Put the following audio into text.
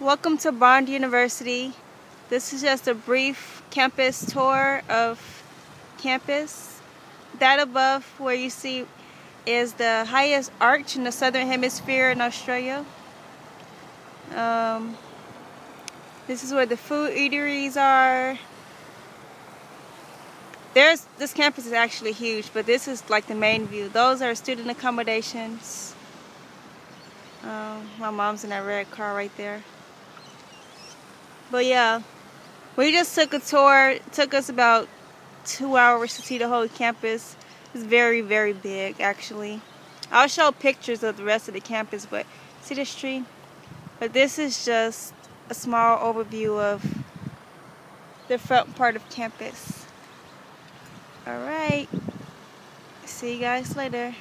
Welcome to Bond University. This is just a brief campus tour of campus. That above where you see is the highest arch in the southern hemisphere in Australia. Um, this is where the food eateries are. There's this campus is actually huge, but this is like the main view. Those are student accommodations. Um, my mom's in that red car right there. But yeah, we just took a tour. It took us about two hours to see the whole campus. It's very, very big, actually. I'll show pictures of the rest of the campus, but see this tree? But this is just a small overview of the front part of campus. Alright. See you guys later.